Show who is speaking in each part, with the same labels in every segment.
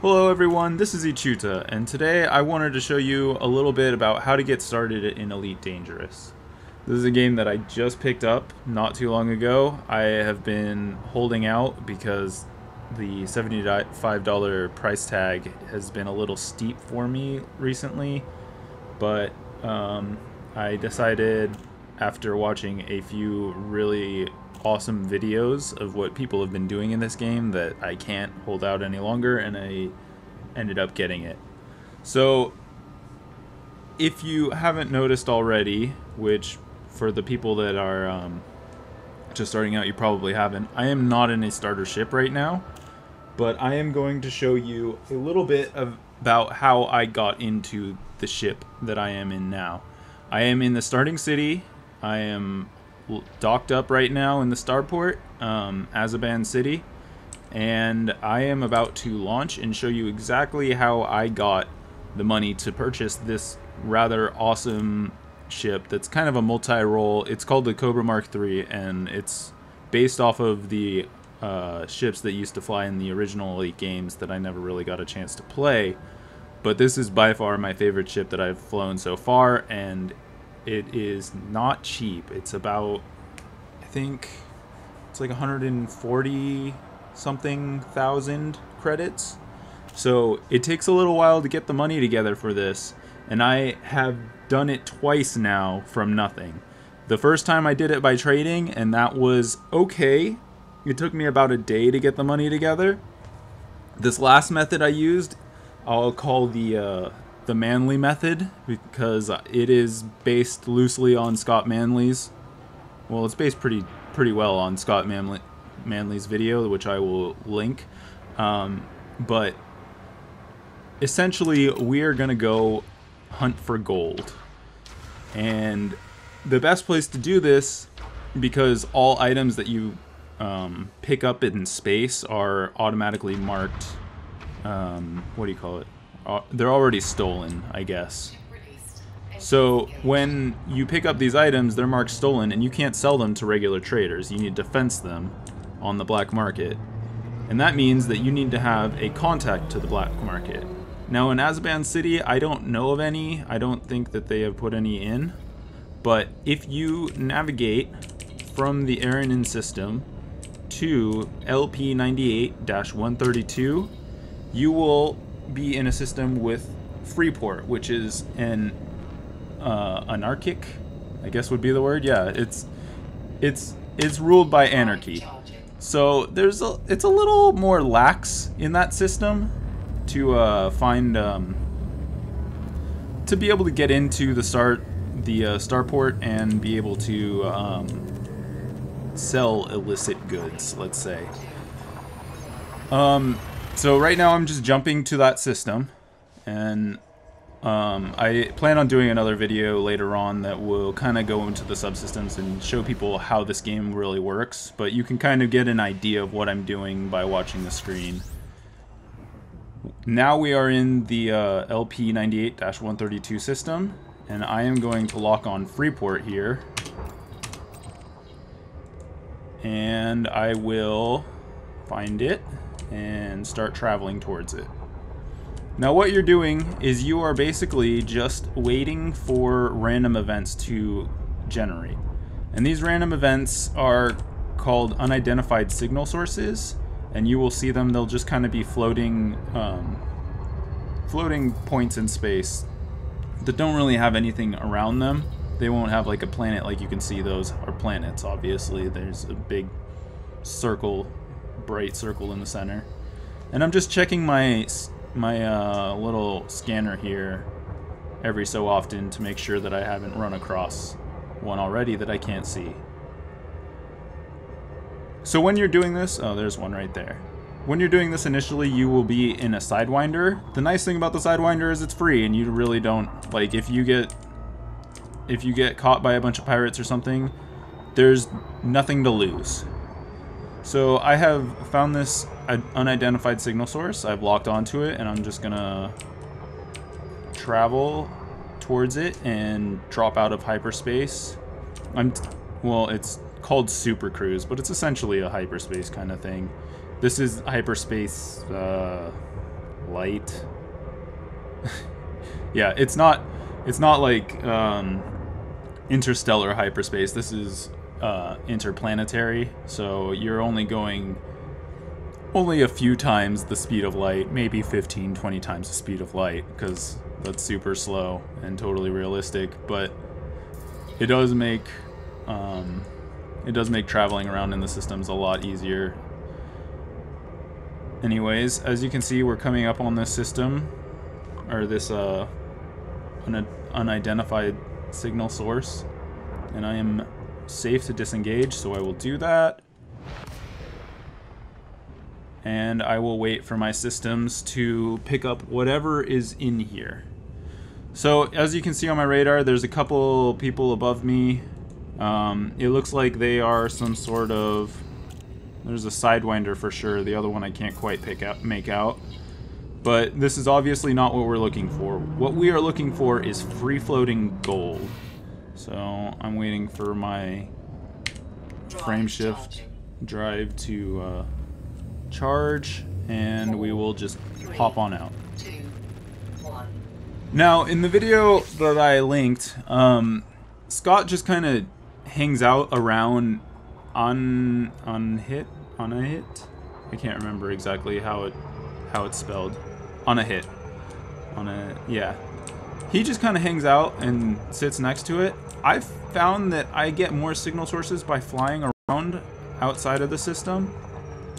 Speaker 1: Hello everyone, this is Ichuta, and today I wanted to show you a little bit about how to get started in Elite Dangerous. This is a game that I just picked up not too long ago. I have been holding out because the $75 price tag has been a little steep for me recently, but um, I decided after watching a few really awesome videos of what people have been doing in this game that I can't hold out any longer and I ended up getting it. So if you haven't noticed already, which for the people that are um, just starting out you probably haven't, I am not in a starter ship right now, but I am going to show you a little bit of, about how I got into the ship that I am in now. I am in the starting city. I am docked up right now in the starport, um, Azeban City, and I am about to launch and show you exactly how I got the money to purchase this rather awesome ship that's kind of a multi-role. It's called the Cobra Mark III, and it's based off of the uh, ships that used to fly in the original Elite games that I never really got a chance to play. But this is by far my favorite ship that I've flown so far, and it is not cheap. It's about, I think, it's like 140 something thousand credits. So it takes a little while to get the money together for this, and I have done it twice now from nothing. The first time I did it by trading, and that was okay. It took me about a day to get the money together. This last method I used, I'll call the uh, the Manley method because it is based loosely on Scott Manley's. Well, it's based pretty pretty well on Scott Manley, Manley's video, which I will link. Um, but essentially, we are gonna go hunt for gold, and the best place to do this because all items that you um, pick up in space are automatically marked. Um, what do you call it? They're already stolen, I guess. So when you pick up these items, they're marked stolen, and you can't sell them to regular traders. You need to fence them on the black market. And that means that you need to have a contact to the black market. Now in Azeban City, I don't know of any. I don't think that they have put any in. But if you navigate from the Eranin system to LP98-132, you will be in a system with Freeport, which is an uh, anarchic, I guess would be the word. Yeah, it's it's it's ruled by anarchy. So there's a it's a little more lax in that system to uh, find um, to be able to get into the start the uh, starport and be able to um, sell illicit goods. Let's say. Um, so right now I'm just jumping to that system and um, I plan on doing another video later on that will kind of go into the subsystems and show people how this game really works, but you can kind of get an idea of what I'm doing by watching the screen. Now we are in the uh, LP98-132 system, and I am going to lock on Freeport here. And I will find it and start traveling towards it. Now what you're doing is you are basically just waiting for random events to generate. And these random events are called unidentified signal sources and you will see them, they'll just kind of be floating, um, floating points in space that don't really have anything around them. They won't have like a planet like you can see those are planets obviously. There's a big circle bright circle in the center. And I'm just checking my my uh, little scanner here every so often to make sure that I haven't run across one already that I can't see. So when you're doing this, oh, there's one right there. When you're doing this initially, you will be in a Sidewinder. The nice thing about the Sidewinder is it's free, and you really don't, like, if you get, if you get caught by a bunch of pirates or something, there's nothing to lose. So I have found this unidentified signal source. I've locked onto it and I'm just gonna travel towards it and drop out of hyperspace. I'm, well, it's called Super Cruise, but it's essentially a hyperspace kind of thing. This is hyperspace, uh, light. yeah, it's not it's not like um, interstellar hyperspace. This is uh, interplanetary, so you're only going only a few times the speed of light, maybe 15, 20 times the speed of light, because that's super slow and totally realistic, but it does make um, it does make traveling around in the systems a lot easier. Anyways, as you can see, we're coming up on this system, or this uh, un unidentified signal source, and I am safe to disengage, so I will do that. And I will wait for my systems to pick up whatever is in here. So, as you can see on my radar, there's a couple people above me. Um, it looks like they are some sort of... There's a Sidewinder for sure. The other one I can't quite pick out, make out. But this is obviously not what we're looking for. What we are looking for is free-floating gold. So I'm waiting for my frame shift drive to uh, charge, and we will just hop on out. Now, in the video that I linked, um, Scott just kind of hangs out around on on hit on a hit. I can't remember exactly how it how it's spelled. On a hit. On a yeah. He just kind of hangs out and sits next to it. I've found that I get more signal sources by flying around outside of the system.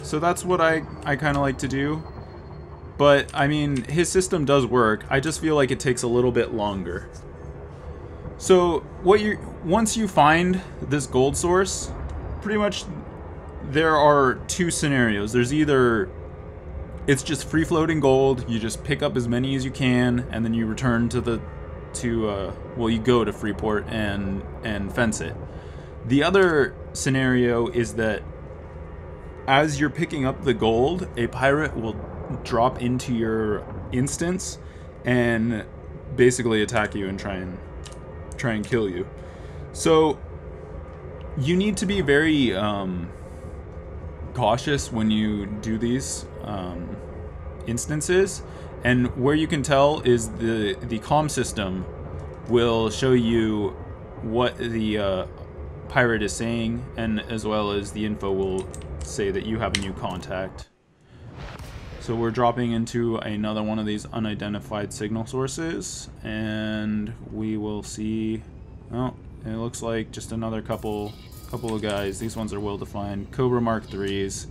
Speaker 1: So that's what I, I kind of like to do. But, I mean, his system does work. I just feel like it takes a little bit longer. So, what you once you find this gold source, pretty much there are two scenarios. There's either it's just free floating gold, you just pick up as many as you can and then you return to the to uh, well you go to Freeport and and fence it. The other scenario is that as you're picking up the gold, a pirate will drop into your instance and basically attack you and try and try and kill you. So you need to be very um, cautious when you do these um, instances and where you can tell is the the comm system will show you what the uh, pirate is saying, and as well as the info will say that you have a new contact. So we're dropping into another one of these unidentified signal sources, and we will see. Oh, it looks like just another couple couple of guys. These ones are well defined. Cobra Mark 3s.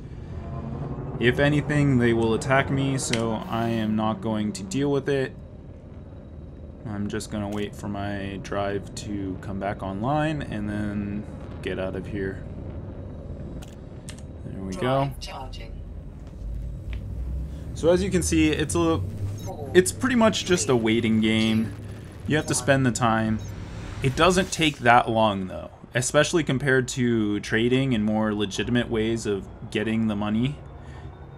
Speaker 1: If anything, they will attack me, so I am not going to deal with it. I'm just going to wait for my drive to come back online and then get out of here. There we go. So as you can see, it's a it's pretty much just a waiting game. You have to spend the time. It doesn't take that long though, especially compared to trading and more legitimate ways of getting the money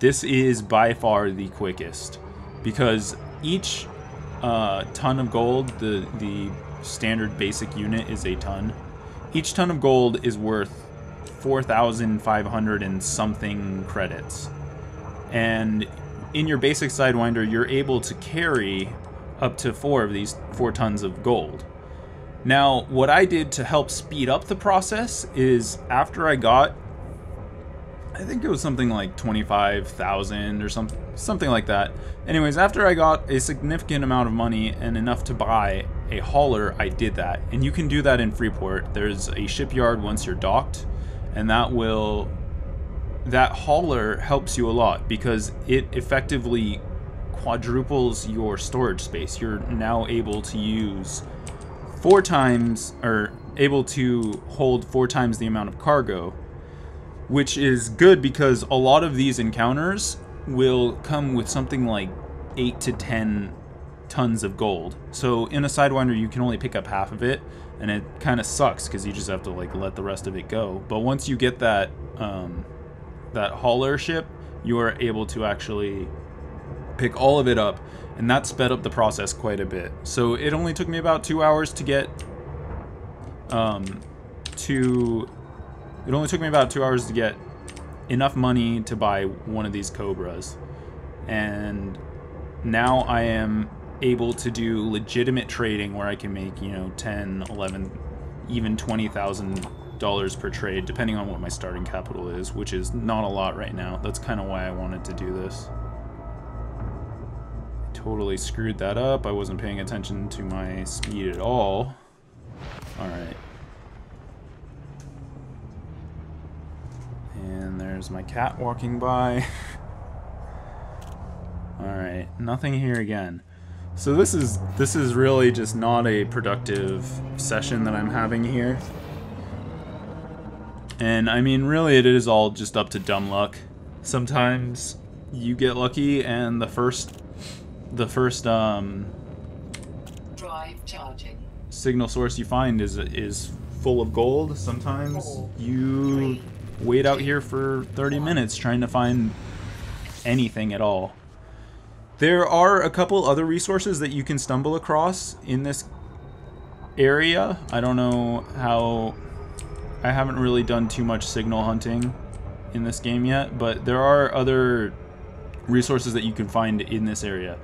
Speaker 1: this is by far the quickest because each uh, ton of gold, the, the standard basic unit is a ton. Each ton of gold is worth 4,500 and something credits. And in your basic Sidewinder, you're able to carry up to four of these four tons of gold. Now, what I did to help speed up the process is after I got I think it was something like 25,000 or something something like that. Anyways, after I got a significant amount of money and enough to buy a hauler, I did that. And you can do that in Freeport. There's a shipyard once you're docked, and that will that hauler helps you a lot because it effectively quadruples your storage space. You're now able to use four times or able to hold four times the amount of cargo which is good because a lot of these encounters will come with something like 8 to 10 tons of gold. So in a Sidewinder, you can only pick up half of it, and it kind of sucks because you just have to like let the rest of it go. But once you get that um, that hauler ship, you are able to actually pick all of it up, and that sped up the process quite a bit. So it only took me about two hours to get um, to it only took me about two hours to get enough money to buy one of these Cobras. And now I am able to do legitimate trading where I can make, you know, 10, 11, even $20,000 per trade, depending on what my starting capital is, which is not a lot right now. That's kind of why I wanted to do this. Totally screwed that up. I wasn't paying attention to my speed at all. Alright. And there's my cat walking by. Alright, nothing here again. So this is this is really just not a productive session that I'm having here. And I mean really it is all just up to dumb luck. Sometimes you get lucky and the first the first um signal source you find is is full of gold. Sometimes you wait out here for 30 minutes trying to find anything at all. There are a couple other resources that you can stumble across in this area. I don't know how... I haven't really done too much signal hunting in this game yet, but there are other resources that you can find in this area.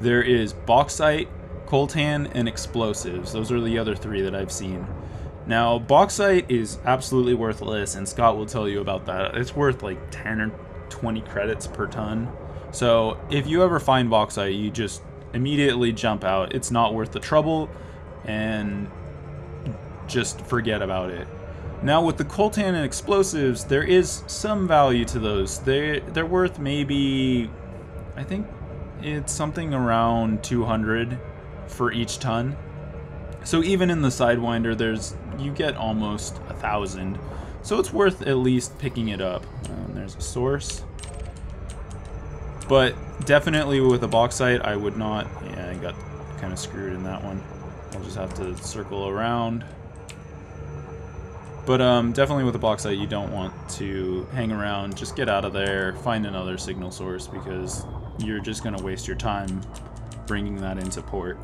Speaker 1: There is bauxite, coltan, and explosives. Those are the other three that I've seen. Now, bauxite is absolutely worthless, and Scott will tell you about that. It's worth like 10 or 20 credits per ton. So if you ever find bauxite, you just immediately jump out. It's not worth the trouble, and just forget about it. Now with the coltan and explosives, there is some value to those. They they're worth maybe, I think it's something around 200 for each ton. So even in the Sidewinder, there's you get almost a thousand. So it's worth at least picking it up. Um, there's a source. But definitely with a bauxite, I would not... Yeah, I got kind of screwed in that one. I'll just have to circle around. But um, definitely with a box bauxite, you don't want to hang around. Just get out of there, find another signal source, because you're just going to waste your time bringing that into port.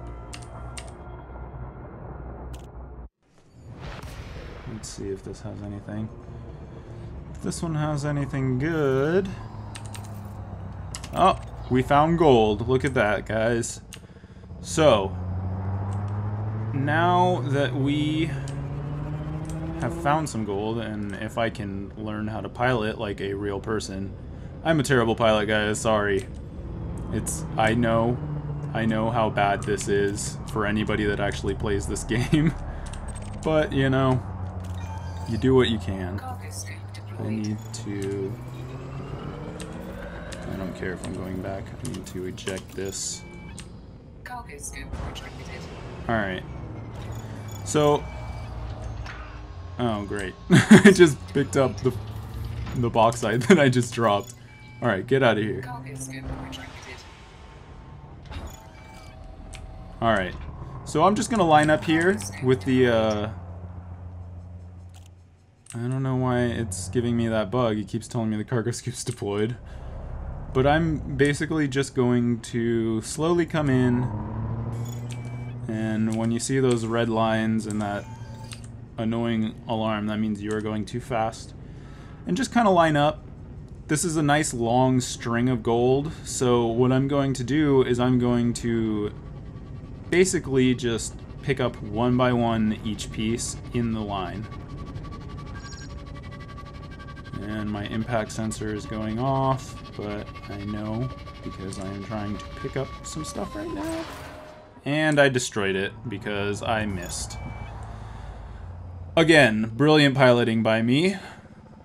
Speaker 1: Let's see if this has anything. If this one has anything good... Oh, we found gold. Look at that, guys. So, now that we have found some gold, and if I can learn how to pilot like a real person... I'm a terrible pilot, guys, sorry. It's... I know. I know how bad this is for anybody that actually plays this game. but, you know, you do what you can. I need to... I don't care if I'm going back. I need to eject this.
Speaker 2: Retracted.
Speaker 1: Alright. So... Oh, great. I just picked up the, the bauxite that I just dropped. Alright, get out of here. Alright. So I'm just gonna line up here with the, uh... I don't know why it's giving me that bug. It keeps telling me the cargo scoop's deployed. But I'm basically just going to slowly come in. And when you see those red lines and that annoying alarm, that means you are going too fast. And just kind of line up. This is a nice long string of gold. So what I'm going to do is I'm going to basically just pick up one by one each piece in the line. And my impact sensor is going off, but I know because I am trying to pick up some stuff right now. And I destroyed it because I missed. Again, brilliant piloting by me.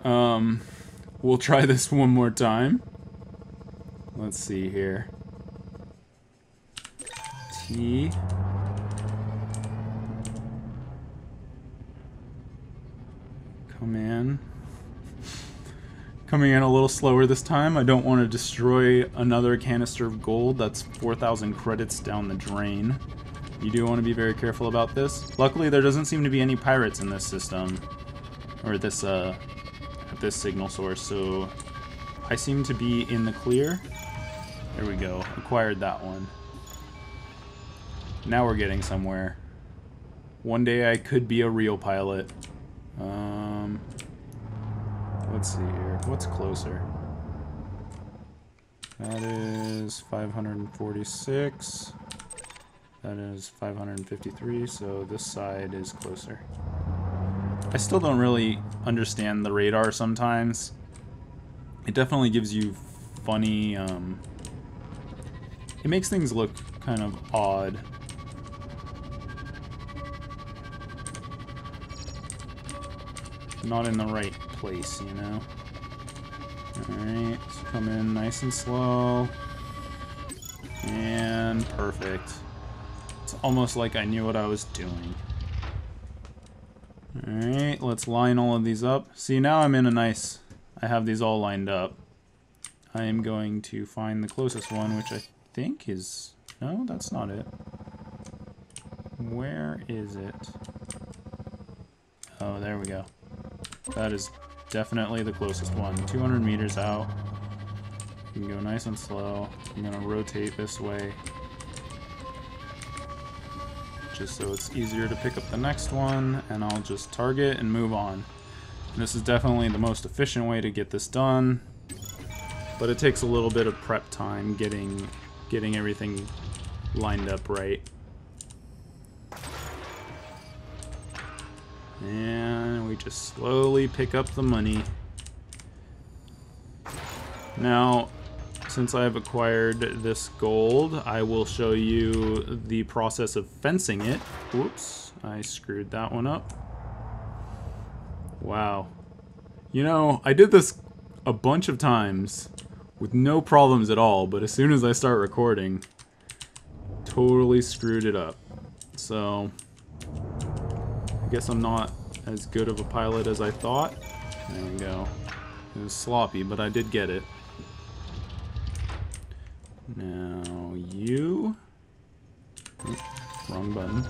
Speaker 1: Um, we'll try this one more time. Let's see here. T. Come in. Coming in a little slower this time. I don't want to destroy another canister of gold. That's 4,000 credits down the drain. You do want to be very careful about this. Luckily, there doesn't seem to be any pirates in this system. Or this, uh, this signal source, so I seem to be in the clear. There we go. Acquired that one. Now we're getting somewhere. One day I could be a real pilot. Um, let's see here. What's closer? That is 546. That is 553, so this side is closer. I still don't really understand the radar sometimes. It definitely gives you funny, um, it makes things look kind of odd. Not in the right place, you know? Alright, come in nice and slow. And perfect. It's almost like I knew what I was doing. Alright, let's line all of these up. See, now I'm in a nice... I have these all lined up. I am going to find the closest one, which I think is... No, that's not it. Where is it? Oh, there we go. That is definitely the closest one. 200 meters out. You can go nice and slow. I'm going to rotate this way. Just so it's easier to pick up the next one. And I'll just target and move on. This is definitely the most efficient way to get this done. But it takes a little bit of prep time getting getting everything lined up right. And we just slowly pick up the money. Now, since I've acquired this gold, I will show you the process of fencing it. Whoops, I screwed that one up. Wow. You know, I did this a bunch of times with no problems at all, but as soon as I start recording, totally screwed it up. So, I guess I'm not as good of a pilot as I thought. There we go. It was sloppy, but I did get it. Now, you... wrong button.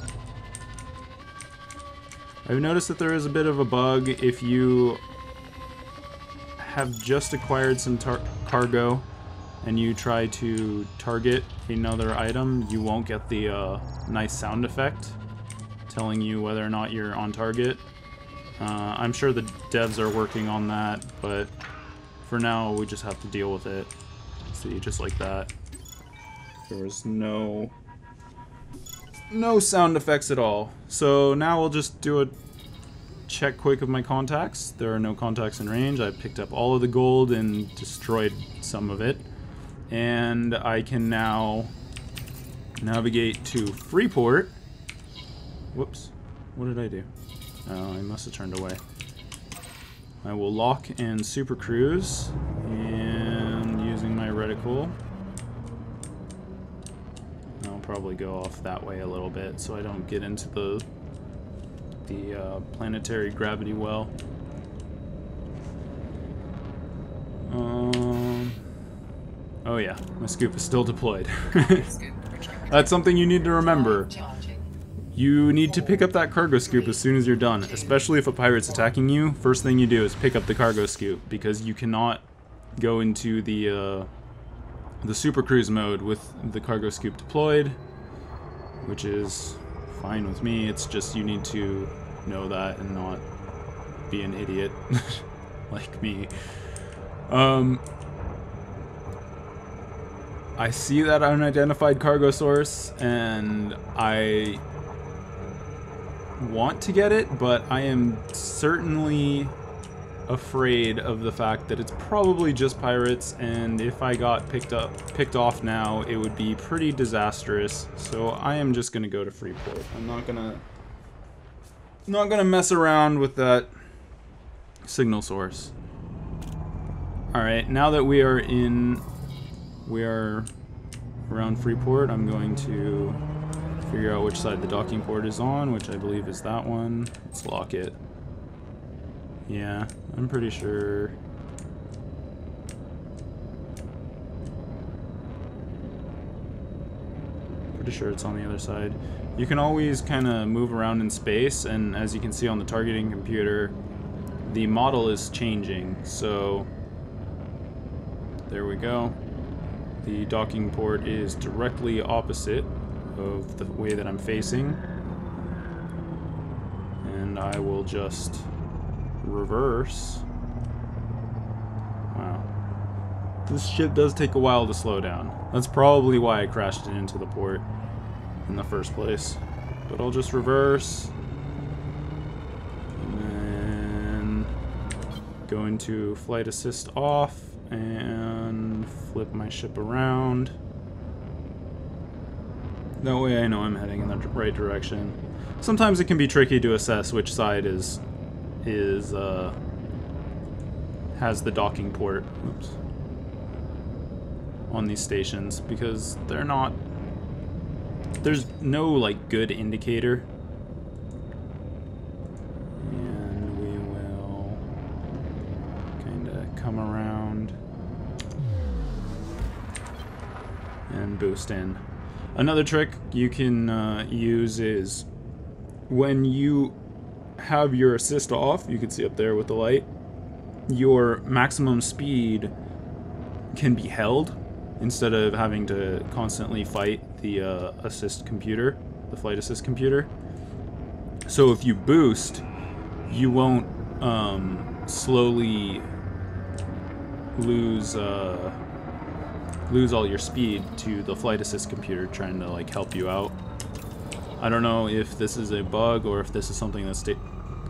Speaker 1: I've noticed that there is a bit of a bug if you have just acquired some cargo and you try to target another item, you won't get the uh, nice sound effect telling you whether or not you're on target. Uh, I'm sure the devs are working on that, but for now we just have to deal with it. See, just like that. There was no no sound effects at all. So now we'll just do a check quick of my contacts. There are no contacts in range. I picked up all of the gold and destroyed some of it. And I can now navigate to Freeport. Whoops. What did I do? Oh, I must have turned away. I will lock and super cruise and using my reticle probably go off that way a little bit so I don't get into the the uh, planetary gravity well. Um, oh yeah, my scoop is still deployed. That's something you need to remember. You need to pick up that cargo scoop as soon as you're done, especially if a pirate's attacking you. First thing you do is pick up the cargo scoop because you cannot go into the uh, the super cruise mode with the cargo scoop deployed, which is fine with me. It's just you need to know that and not be an idiot like me. Um, I see that unidentified cargo source and I want to get it, but I am certainly afraid of the fact that it's probably just pirates and if I got picked up picked off now it would be pretty disastrous. So I am just gonna go to Freeport. I'm not gonna not gonna mess around with that signal source. Alright now that we are in we are around Freeport I'm going to figure out which side the docking port is on which I believe is that one. Let's lock it yeah, I'm pretty sure. Pretty sure it's on the other side. You can always kind of move around in space, and as you can see on the targeting computer, the model is changing, so there we go. The docking port is directly opposite of the way that I'm facing. And I will just reverse. Wow. this ship does take a while to slow down. That's probably why I crashed it into the port in the first place. But I'll just reverse. And then go into flight assist off and flip my ship around. That way I know I'm heading in the right direction. Sometimes it can be tricky to assess which side is is uh, has the docking port. Oops. On these stations because they're not there's no like good indicator. And we will kind of come around and boost in. Another trick you can uh, use is when you have your assist off, you can see up there with the light, your maximum speed can be held instead of having to constantly fight the uh, assist computer, the flight assist computer. So if you boost, you won't um, slowly lose uh, lose all your speed to the flight assist computer trying to like help you out. I don't know if this is a bug or if this is something that's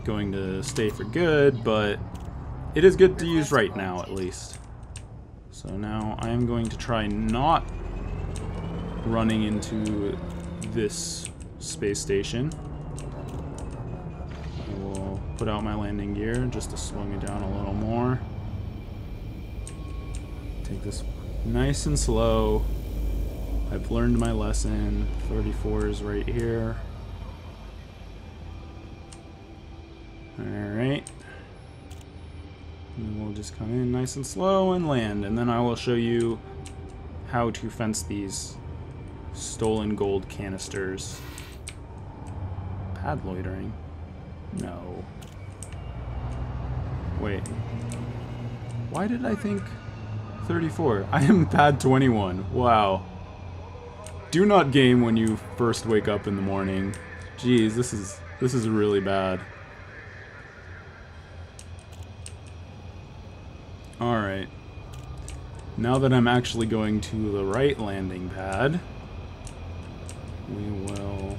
Speaker 1: going to stay for good, but it is good to use right now at least. So now I am going to try not running into this space station. I will put out my landing gear just to slow me down a little more. Take this nice and slow. I've learned my lesson. 34 is right here. Alright. And we'll just come in nice and slow and land. And then I will show you how to fence these stolen gold canisters. Pad loitering? No. Wait. Why did I think 34? I am pad 21. Wow. Do not game when you first wake up in the morning. Jeez, this is this is really bad. Alright. Now that I'm actually going to the right landing pad, we will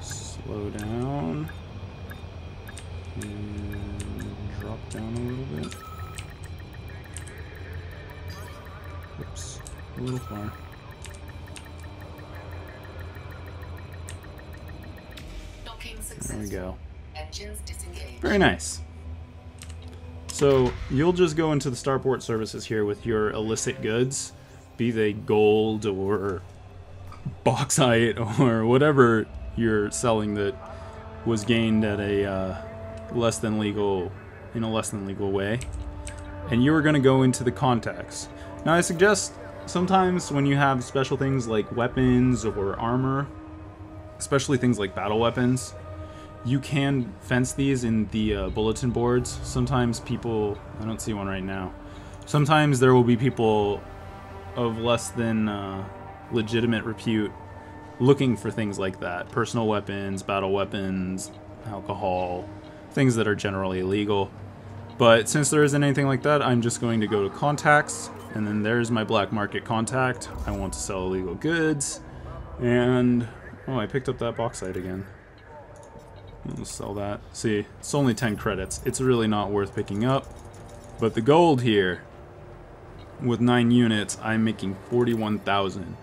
Speaker 1: slow down and drop down a little bit. Oops, a little far. There we go. Very nice. So you'll just go into the starport services here with your illicit goods, be they gold or bauxite or whatever you're selling that was gained at a uh, less than legal in a less than legal way. And you are going to go into the contacts. Now i suggest sometimes when you have special things like weapons or armor especially things like battle weapons you can fence these in the uh, bulletin boards sometimes people i don't see one right now sometimes there will be people of less than uh, legitimate repute looking for things like that personal weapons, battle weapons, alcohol, things that are generally illegal. But since there isn't anything like that, I'm just going to go to contacts, and then there's my black market contact. I want to sell illegal goods, and oh, I picked up that bauxite again. I'll sell that. See, it's only 10 credits. It's really not worth picking up. But the gold here, with 9 units, I'm making 41,000.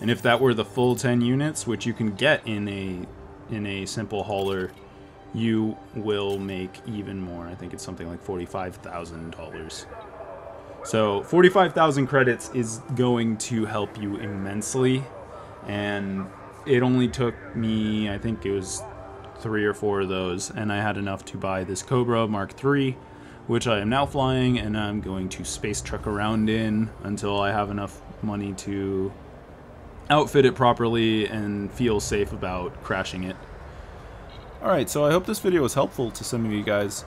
Speaker 1: And if that were the full 10 units, which you can get in a in a simple hauler, you will make even more. I think it's something like $45,000. So 45,000 credits is going to help you immensely. And it only took me, I think it was three or four of those, and I had enough to buy this Cobra Mark III, which I am now flying, and I'm going to space truck around in until I have enough money to outfit it properly and feel safe about crashing it. Alright, so I hope this video was helpful to some of you guys.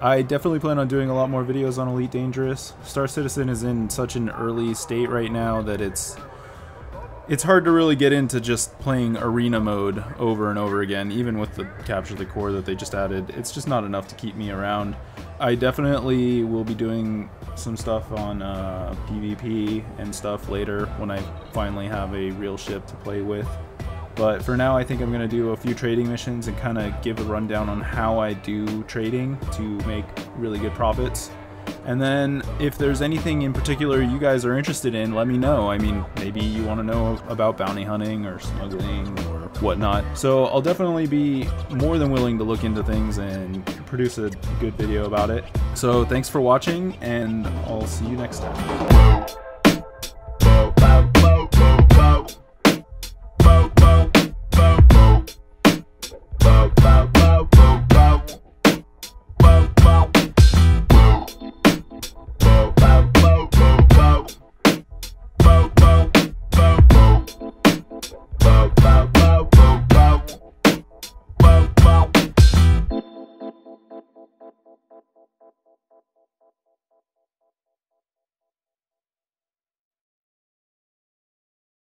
Speaker 1: I definitely plan on doing a lot more videos on Elite Dangerous. Star Citizen is in such an early state right now that it's it's hard to really get into just playing arena mode over and over again, even with the capture the core that they just added. It's just not enough to keep me around. I definitely will be doing some stuff on uh, PvP and stuff later when I finally have a real ship to play with. But for now, I think I'm going to do a few trading missions and kind of give a rundown on how I do trading to make really good profits. And then if there's anything in particular you guys are interested in, let me know. I mean, maybe you want to know about bounty hunting or smuggling or whatnot. So I'll definitely be more than willing to look into things and produce a good video about it. So thanks for watching, and I'll see you next time.